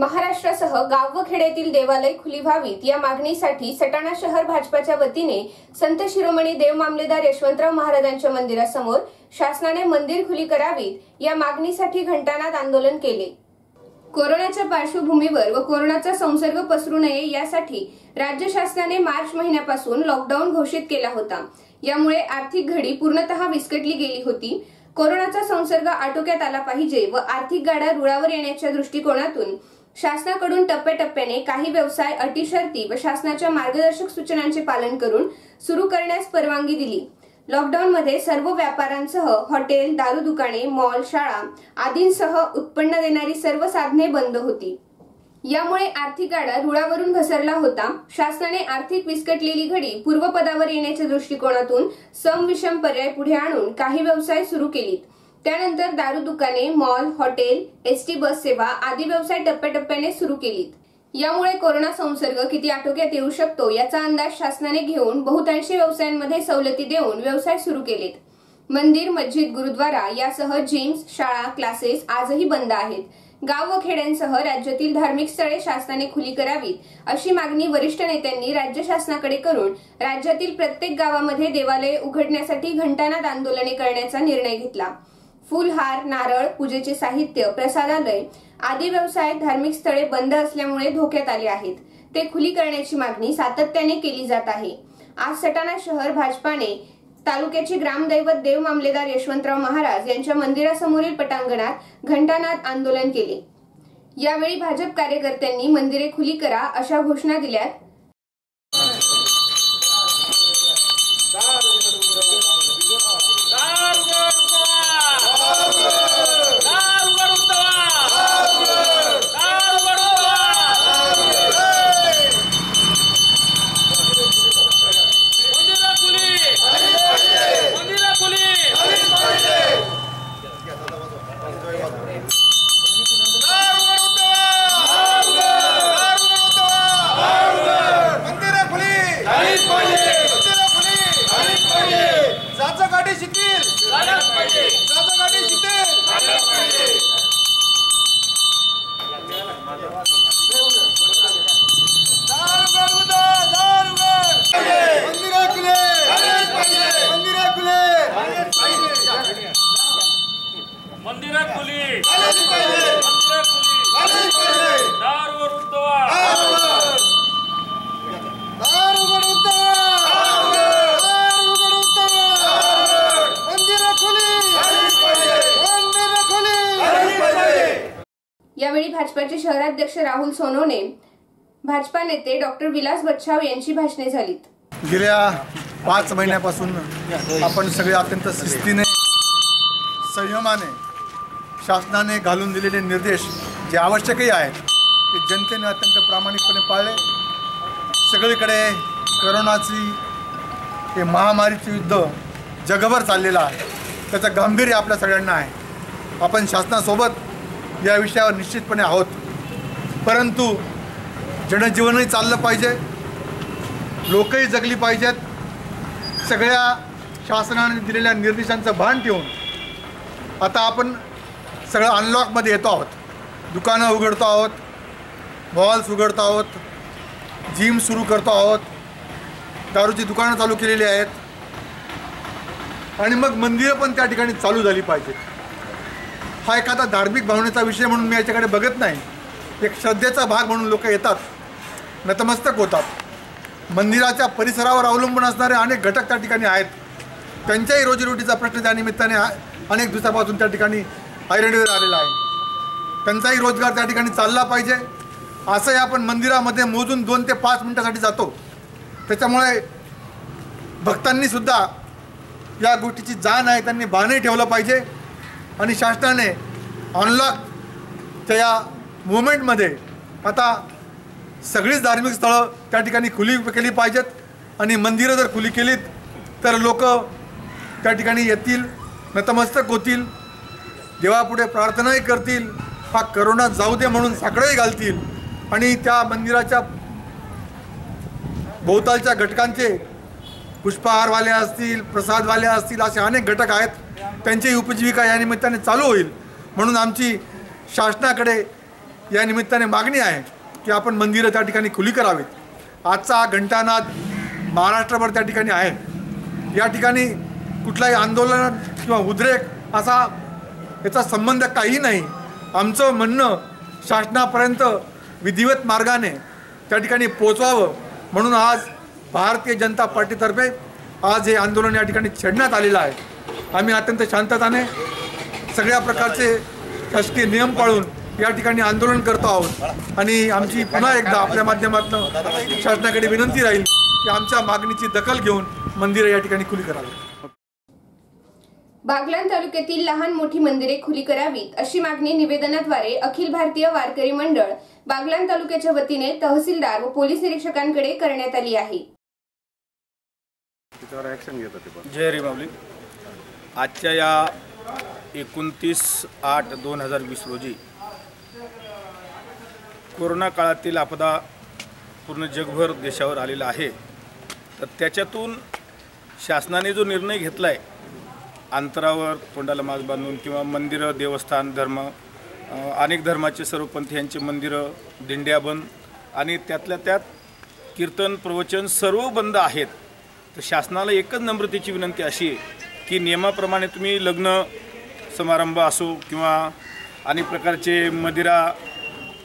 महाराष्ट्रासह गाव व खेड्यातील देवालय खुली व्हावीत या मागणीसाठी सटाणा शहर भाजपाच्या वतीने संत शिरोमणी देव मामलेदार यशवंतराव महाराजांच्या मंदिरासमोर शासनाने मंदिर खुली करावीत या मागणीसाठी घंटानाद आंदोलन केले. कोरोनाच्या पार्श्वभूमीवर व कोरोनाचा संसर्ग पसरू नये यासाठी राज्य शासनाने मार्च महिन्यापासून लॉकडाऊन घोषित केला होता. यामुळे आर्थिक घडी पूर्णतः विस्कटली गेली होती. कोरोनाचा संसर्ग आटोक्यात आला पाहिजे व आर्थिक गाडा रुळावर येण्याच्या दृष्टिकोनातून शासनाकडून टप्प्याटप्प्याने काही व्यवसाय अटी शर्ती व शासनाच्या मार्गदर्शक सूचनांचे पालन करून सुरू करण्यास परवानगी दिली. लॉकडाऊनमध्ये सर्व व्यापारांसह हॉटेल दारू दुकाने मॉल शाळा आदींसह उत्पन्न देणारी सर्व साधने बंद होती. यामुळे आर्थिक गाडा रुळावरून घसरला होता. शासनाने आर्थिक विस्कटलेली घडी पूर्वपदावर येण्याच्या दृष्टिकोनातून सम विषम पर्याय पुढे आणून काही व्यवसाय सुरू केलीत. त्यानंतर दारू दुकाने मॉल हॉटेल एसटी बस सेवा आदी व्यवसाय टप्प्याटप्प्याने सुरू केलीत. यामुळे कोरोना संसर्ग किती आटोक्यात येऊ शकतो याचा अंदाज शासनाने घेऊन बहुतांशी व्यवसायांमध्ये सवलती देऊन व्यवसाय सुरू केलेत. मंदिर मस्जिद गुरुद्वारा यासह जिम्स शाळा क्लासेस आजही बंद आहेत. गाव व खेड्यांसह राज्यातील धार्मिक स्थळे शासनाने खुली करावीत अशी मागणी वरिष्ठ नेत्यांनी राज्य शासनाकडे करून राज्यातील प्रत्येक गावामध्ये देवालये उघडण्यासाठी घंटानाद आंदोलने करण्याचा निर्णय घेतला. फुलहार नारळ पूजेचे साहित्य प्रसादालय आदी व्यवसाय धार्मिक स्थळे बंद असल्यामुळे धोक्यात आले आहेत. ते खुली करण्याची मागणी सातत्याने केली जात आहे. आज सटाणा शहर भाजपाने तालुक्याचे ग्रामदैवत देव मामलेदार यशवंतराव महाराज यांच्या मंदिरासमोरील पटांगणात घंटानाद आंदोलन केले. यावेळी भाजप कार्यकर्त्यांनी मंदिरे खुली करा अशा घोषणा दिल्यात मंदिरं खुली मंदिरं खुली चाचकाठी शिथिल चाचकाठी शिथिल दार उघड उदा, दार उघड. मंदिरं खुले मंदिरं खुले मंदिरं खुली आलेच पाहिजे मंदिरं खुली आलेच पाहिजे दारवर उद्धवा दार उघड. दार उघड उद्धवा. दार उघड उद्धवा. मंदिरं खुली मंदिरं खुली यावेळी भाजपाचे शहराध्यक्ष राहुल सोनोने भाजपा नेते डॉक्टर विलास बच्छाव यांची भाषणे झालीत. गेल्या पाच महिन्यापासून आपण सगळे अत्यंत शिस्तीने संयमाने शासनाने घालून दिलेले निर्देश जे आवश्यकही आहेत ते जनतेने अत्यंत प्रामाणिकपणे पाळले. सगळीकडे करोनाची हे महामारीचे युद्ध जगभर चाललेलं आहे. त्याचं गांभीर्य आपल्या सगळ्यांना आहे. आपण शासनासोबत या विषयावर निश्चितपणे आहोत. परंतु जनजीवनही चाललं पाहिजे. लोकही जगली पाहिजेत. सगळ्या शासनाने दिलेल्या निर्देशांचं भान ठेवून आता आपण सगळं अनलॉकमध्ये येतो आहोत. दुकानं उघडतो आहोत. मॉल्स उघडतो आहोत. जिम सुरू करतो आहोत. दारूची दुकानं चालू केलेली आहेत. आणि मग मंदिरं पण त्या ठिकाणी चालू झाली पाहिजेत. हा एखादा धार्मिक भावनेचा विषय म्हणून मी याच्याकडे बघत नाही. एक श्रद्धेचा भाग म्हणून लोक येतात. नतमस्तक होतात. मंदिराच्या परिसरावर अवलंबून असणारे अनेक घटक त्या ठिकाणी आहेत. त्यांच्याही रोजीरोटीचा प्रश्न त्या निमित्ताने अनेक दिवसापासून त्या ठिकाणी ऐरणीवर आलेला आहे. त्यांचाही रोजगार त्या ठिकाणी चालला पाहिजे. असंही आपण मंदिरामध्ये मोजून दोन ते पाच मिनटासाठी जातो. त्याच्यामुळे भक्तांनीसुद्धा या गोष्टीची जाण आहे त्यांनी भानही ठेवलं पाहिजे. आणि शासनाने अनलॉकच्या या मुवमेंटमध्ये आता सगळीच धार्मिक स्थळं त्या ठिकाणी खुली केली पाहिजेत आणि मंदिरं जर खुली केलीत तर लोक त्या ठिकाणी येतील नतमस्तक होतील देवापुढे प्रार्थनाही करतील हा करोना जाऊ दे म्हणून साकडंही घालतील आणि त्या मंदिराच्या भोवतालच्या घटकांचे पुष्पहारवाले असतील प्रसादवाले असतील असे अनेक घटक आहेत त्यांची उपजीविका या निमित्ताने चालू होईल. म्हणून आमची शासनाकडे या निमित्ताने मागणी आहे की आपण मंदिरं त्या ठिकाणी खुली करावीत. आजचा हा घंटानाद महाराष्ट्रभर त्या ठिकाणी आहे. या ठिकाणी कुठलाही आंदोलन किंवा उद्रेक असा याचा संबंध काही नाही. आमचं म्हणणं शासनापर्यंत विधिवत मार्गाने त्या ठिकाणी पोचवावं म्हणून आज भारतीय जनता पार्टीतर्फे आज हे आंदोलन या ठिकाणी छेडण्यात आलेलं आहे. आम्ही अत्यंत शांतताने सगळ्या प्रकारचे शासकीय नियम पाळून या ठिकाणी आंदोलन करतो आहोत. आणि आमची पुन्हा एकदा आपल्या माध्यमातून शासनाकडे विनंती राहील की आमच्या मागणीची दखल घेऊन मंदिरं या ठिकाणी खुली करावी बागलाण तालुक्यातील लहान मोठी मंदिरे खुली करावीत अशी मागणी निवेदनाद्वारे अखिल भारतीय वारकरी मंडळ बागलाण तालुक्याच्या वतीने तहसीलदार व पोलीस निरीक्षकांकडे करण्यात आली आहे. जय रिपब्लिक आजच्या या एकोणतीस आठ दोन हजार वीस रोजी कोरोना काळातील आपदा पूर्ण जगभर देशावर आलेला आहे. तर त्याच्यातून शासनाने जो निर्णय घेतला आहे अंतरावर तोंडाला मास बांधून किंवा मंदिरं देवस्थान धर्म अनेक धर्माचे सर्व पंथीयांचे मंदिरं दिंड्या बंद आणि त्यातल्या त्यात कीर्तन प्रवचन सर्व बंद आहेत. तर शासनाला एकच नम्रतेची विनंती अशी आहे की नियमाप्रमाणे तुम्ही लग्न समारंभ असो किंवा अनेक प्रकारचे मदिरा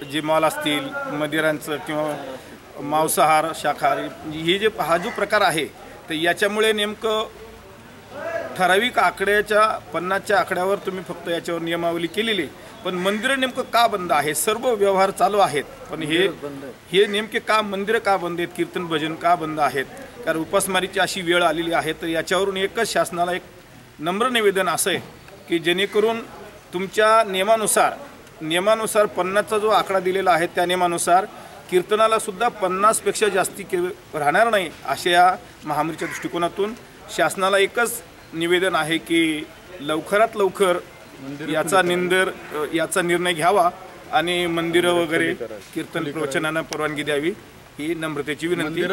जे मॉल असतील मदिरांचं किंवा मांसाहार शाकाहारी हे जे हा जो प्रकार आहे तर याच्यामुळे नेमकं ठराविक आकड्याच्या पन्नासच्या आकड्यावर तुम्ही फक्त याच्यावर नियमावली केलेली. आहे. पण मंदिरं नेमकं का बंद आहे? सर्व व्यवहार चालू आहेत. पण हे हे नेमके का मंदिरं का बंद आहेत? कीर्तन भजन का बंद आहेत? कारण उपासमारीची अशी वेळ आलेली आहे तर याच्यावरून एकच शासनाला एक नम्र निवेदन असं आहे की जेणेकरून तुमच्या नियमानुसार नियमानुसार पन्नासचा जो आकडा दिलेला आहे त्या नियमानुसार कीर्तनाला सुद्धा पन्नासपेक्षा जास्ती के राहणार नाही अशा या महामारीच्या दृष्टिकोनातून शासनाला एकच निवेदन आहे की लवकरात लवकर याचा निंदर याचा निर्णय घ्यावा आणि मंदिरं वगैरे कीर्तन प्रवचनांना परवानगी द्यावी ही नम्रतेची विनंती.